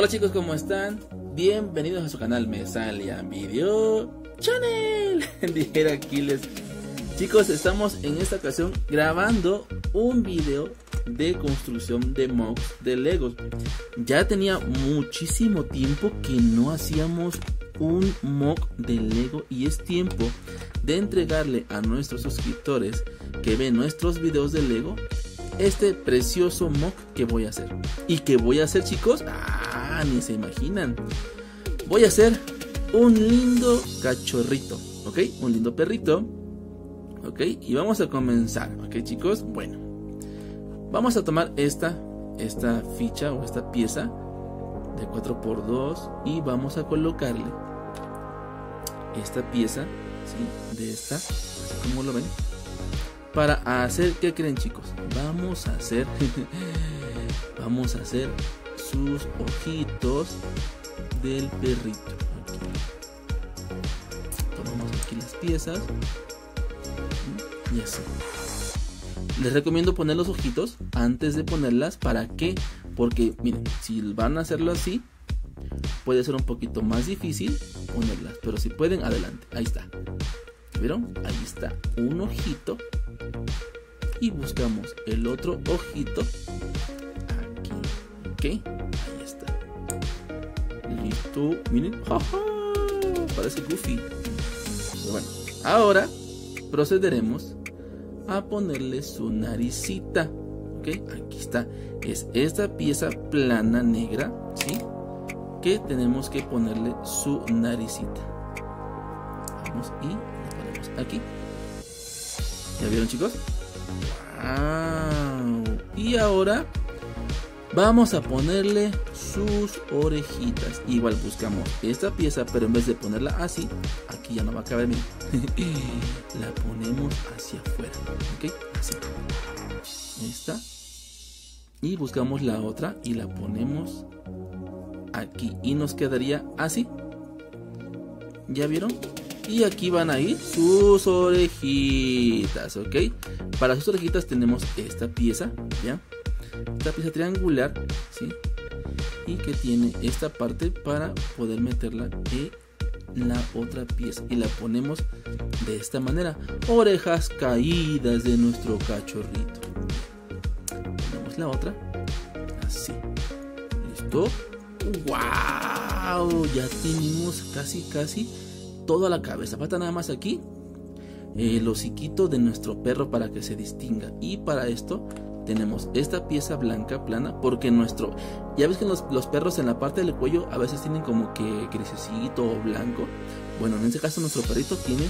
Hola chicos, ¿cómo están? Bienvenidos a su canal Mesalia Video Channel. Dijera Aquiles. Chicos, estamos en esta ocasión grabando un video de construcción de mocks de Legos. Ya tenía muchísimo tiempo que no hacíamos un mock de Lego y es tiempo de entregarle a nuestros suscriptores que ven nuestros videos de Lego este precioso mock que voy a hacer. ¿Y que voy a hacer chicos? Ah, ni se imaginan. Voy a hacer un lindo cachorrito, ¿ok? Un lindo perrito. ¿Ok? Y vamos a comenzar, ¿ok chicos? Bueno. Vamos a tomar esta, esta ficha o esta pieza de 4x2 y vamos a colocarle esta pieza. De esta, así como lo ven para hacer, ¿qué creen chicos? Vamos a hacer, vamos a hacer sus ojitos del perrito. Tomamos aquí las piezas y así. Les recomiendo poner los ojitos antes de ponerlas. ¿Para qué? Porque miren, si van a hacerlo así, puede ser un poquito más difícil ponerlas. Pero si pueden, adelante. Ahí está. ¿Vieron? Ahí está un ojito y buscamos el otro ojito aquí ok listo miren. Parece goofy. Bueno ahora procederemos a ponerle su naricita. Ok aquí está. Es esta pieza plana negra sí que tenemos que ponerle su naricita. Vamos y la ponemos aquí. ¿Ya vieron chicos? Y ahora vamos a ponerle sus orejitas. Igual buscamos esta pieza, pero en vez de ponerla así, aquí ya no va a caber bien. la ponemos hacia afuera. ¿Ok? Así. Esta. Y buscamos la otra y la ponemos aquí. Y nos quedaría así. ¿Ya vieron? Y aquí van a ir sus orejitas, ¿ok? Para sus orejitas tenemos esta pieza, ¿ya? Esta pieza triangular, ¿sí? Y que tiene esta parte para poder meterla en la otra pieza. Y la ponemos de esta manera. Orejas caídas de nuestro cachorrito. Ponemos la otra. Así. ¿Listo? ¡Wow! Ya tenemos casi, casi toda la cabeza. Falta nada más aquí el hociquito de nuestro perro para que se distinga. Y para esto tenemos esta pieza blanca plana porque nuestro ya ves que los, los, perros en la parte del cuello a veces tienen como que grisecito o blanco. Bueno en este caso nuestro perrito tiene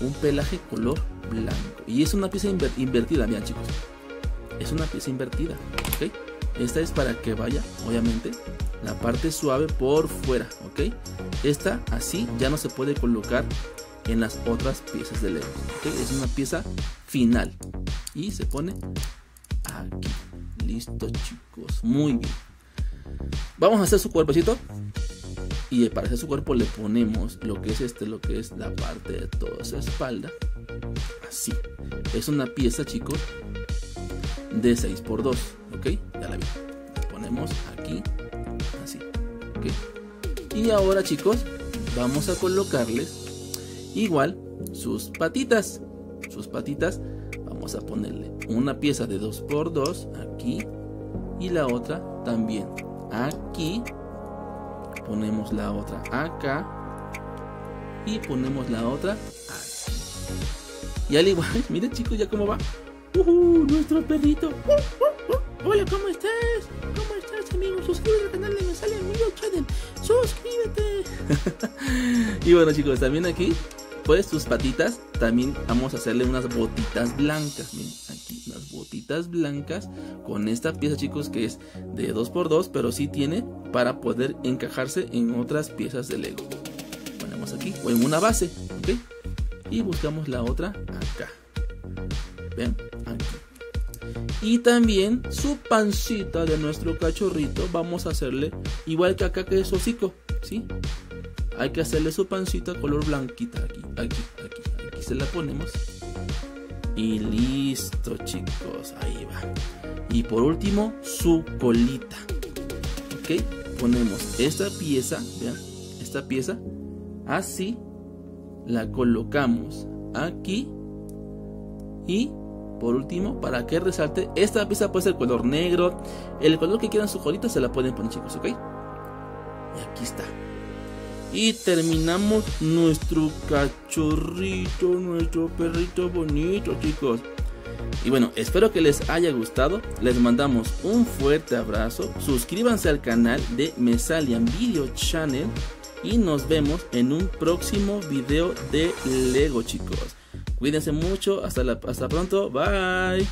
un pelaje color blanco. Y es una pieza invertida vean chicos. Es una pieza invertida ok esta es para que vaya obviamente la parte suave por fuera, ¿ok? Esta así ya no se puede colocar en las otras piezas de Lego, Es una pieza final. Y se pone aquí. Listo, chicos, muy bien. Vamos a hacer su cuerpecito y para hacer su cuerpo le ponemos lo que es este, lo que es la parte de toda su espalda. Así. Es una pieza, chicos, de 6x2, ¿ok? Ya la vi. ponemos aquí y ahora chicos, vamos a colocarles igual sus patitas. Sus patitas, vamos a ponerle una pieza de 2x2 aquí y la otra también aquí. Ponemos la otra acá y ponemos la otra aquí. Y al igual, miren chicos ya cómo va. Uh, nuestro perrito. Hola, ¿cómo estás? ¿Cómo estás, amigo? Suscríbete al canal de Me Sale Amigo Channel. Suscríbete. y bueno, chicos, también aquí, pues sus patitas, también vamos a hacerle unas botitas blancas. Miren, aquí, unas botitas blancas con esta pieza, chicos, que es de 2x2, pero sí tiene para poder encajarse en otras piezas de Lego. Ponemos aquí, o en una base, ¿ok? Y buscamos la otra acá. Ven, aquí. Y también su pancita de nuestro cachorrito. Vamos a hacerle igual que acá que es hocico. ¿Sí? Hay que hacerle su pancita color blanquita. Aquí, aquí, aquí. Aquí se la ponemos. Y listo chicos. Ahí va. Y por último su colita. ¿Ok? ponemos esta pieza, vean, esta pieza, así, la colocamos aquí y por último, para que resalte, esta pieza puede ser color negro, el color que quieran su jodita se la pueden poner chicos, ¿ok? Y aquí está. Y terminamos nuestro cachorrito, nuestro perrito bonito, chicos. Y bueno, espero que les haya gustado. Les mandamos un fuerte abrazo. Suscríbanse al canal de Mesalian Video Channel. Y nos vemos en un próximo video de Lego, chicos. Cuídense mucho. Hasta, la, hasta pronto. Bye.